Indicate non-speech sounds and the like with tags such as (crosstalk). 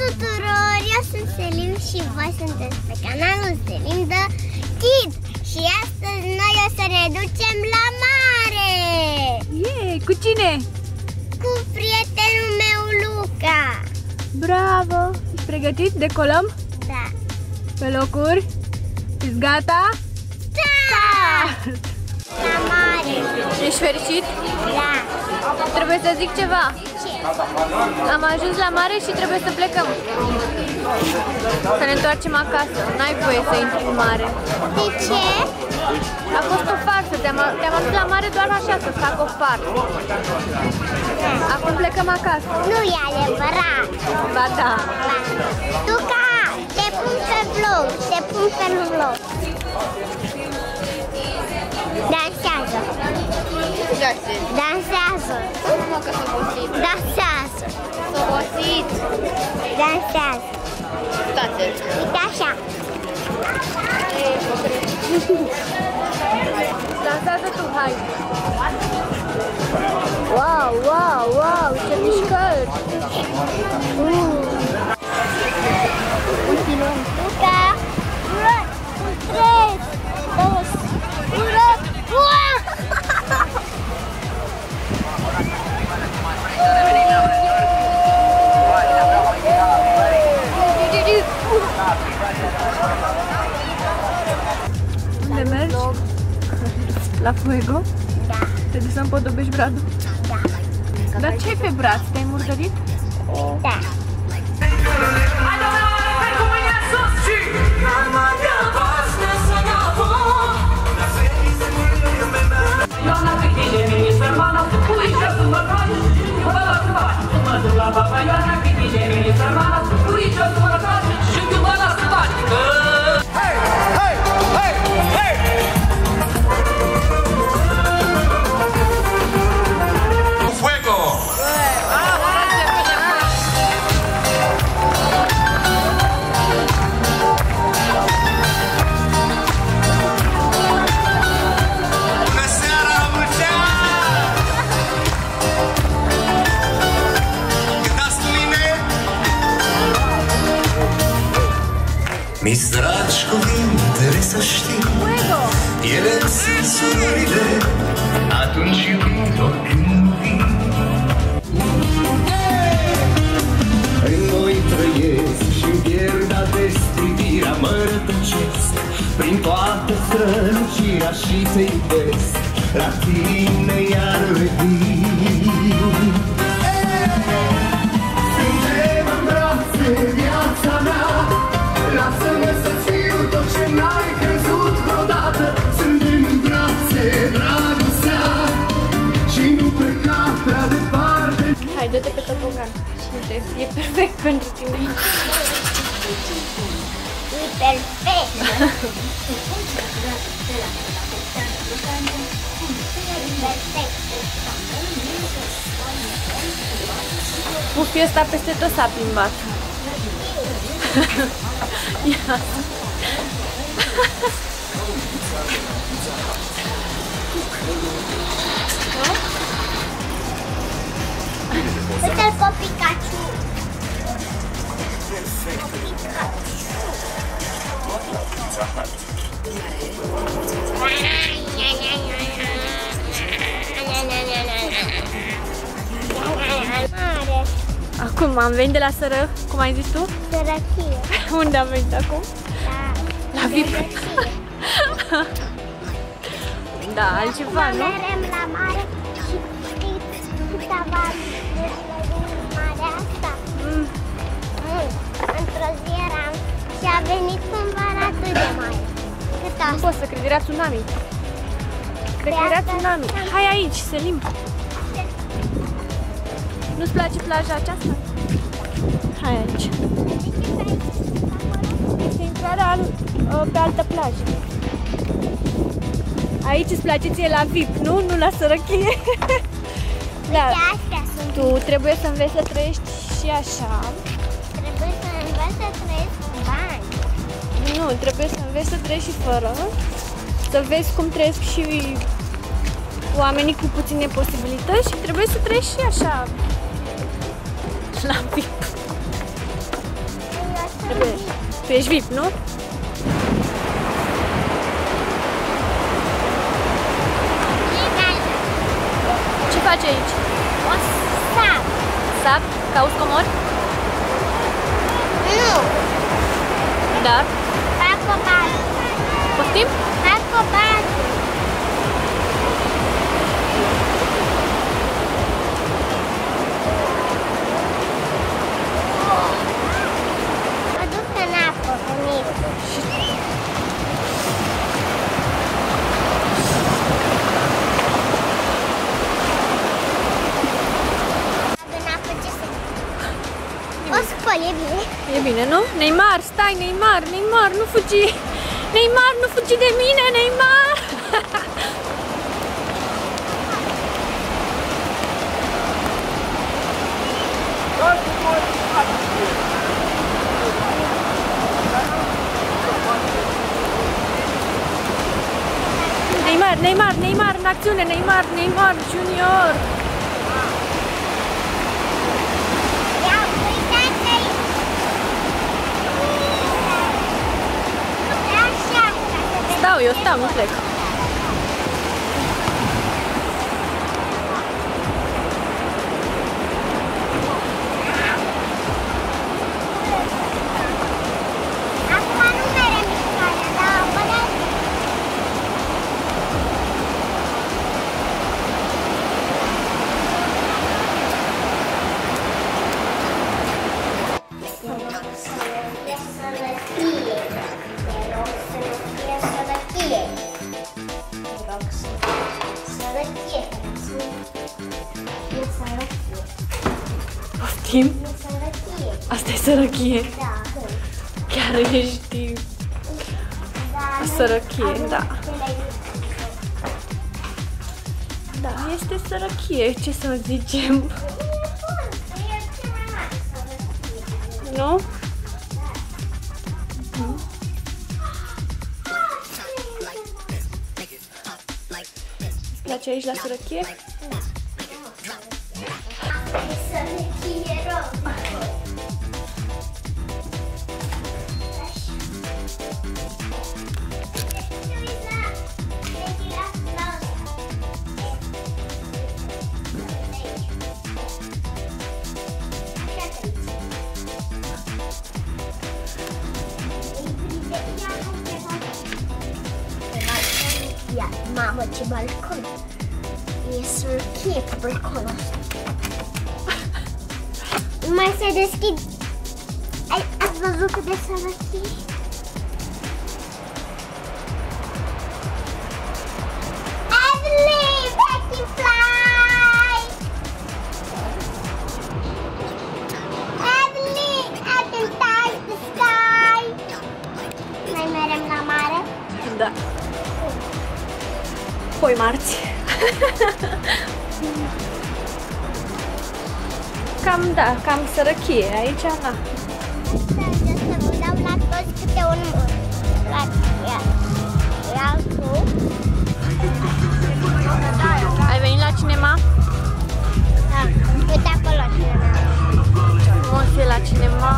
tuturor! Eu sunt Selim și voi sunteți pe canalul Selim de Kid Și astăzi noi o să ne ducem la mare! Yeah, cu cine? Cu prietenul meu Luca Bravo! Ești pregătit? Decolăm? Da Pe locuri? Ești gata? Da! La mare Ești fericit? Da Trebuie să zic ceva. Ce? Am ajuns la mare și trebuie să plecăm. Să ne întoarcem acasă. N-ai voie să intri în mare. De ce? A fost o farsă. Te-am te adus la mare doar așa să fac o farsă. Acum plecăm acasă. Nu e adevărat Ba da. Luca, te pun pe vlog Te pun pe vlog Dansează Dansează Sobosit. Dansează Uite așa Dansează tu, hai. Wow, wow, wow, ce mișcări. Uh. Dla twojego? Tak. Wtedy sam podobyś bradu? Tak. Dla ciebie brat z tej murderit? Tak. Baba, Yana, Kiki, Jimmy, Mr. Mama, we o wanna Mi-s dragi cuvintele să știi. Fuego! Ele sunt surorile. Atunci iubit-o când vii În noi trăiesc și pierd ades privirea Mă rătăcesc. Prin toată strălucirea Și te iubesc la tine iar revin entretiene. Perfecto. Está peste tot s-a Acum am venit de la sără, cum ai zis tu? sărăcie (laughs) Unde am venit acum? Da La VIP. Sărăcie. Da, altceva, Acum nu? merem la mare și știți cât avalurile din marea asta? Mm. Mult. Într-o zi eram și a venit cândva atât de mare. Cât Nu asta. pot să cred, era tsunami. Cred că De era asta- tsunami. Hai aici, Selim. Nu-ți place plaja aceasta? Hai aici. Este intrarea uh, pe altă plajă. Aici îți place ție la VIP, nu? Nu la sărăchie. (laughs) da, De astea sunt. tu trebuie să înveți să trăiești și așa. Trebuie să învăț să trăiesc cu bani. Nu, trebuie să înveți să trăiești și fără. Să vezi cum trăiesc și oamenii cu puține posibilități și trebuie să trăiești și așa (laughs) la VIP. Tu ești VIP, nu? Ce faci aici? O sap. Sap? Cauți comori? Nu. Da. Fac o bază. Poftim? Fac o e bine. Nu? Neymar, stai, Neymar, Neymar, nu fugi! Neymar, nu fugi de mine, Neymar! Neymar, Neymar, Neymar, în acțiune, Neymar, Neymar, Junior! Să vedem. Stau, eu stau, nu plec. Poftim? Asta e sărăchie. Chiar ești sărăchie, da. Da, este sărăchie, ce să zicem. Nu? Îți place aici la sărăchie? Ia, mamă, ce balcon! E sărăchie pe balconul ăsta. Mai se deschid. Ai, ați văzut cât de sărăchie? Evelyn, vacuum fly! Cam da, cam sărăchie. Aici, na. Să vă dau la toți câte un măr. La ia. Ia tu. Ai venit la cinema? Da. Uite acolo cineva. Nu o fi la cinema.